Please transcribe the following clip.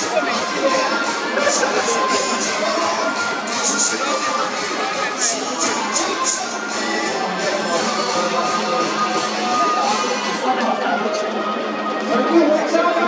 这名字叫什么？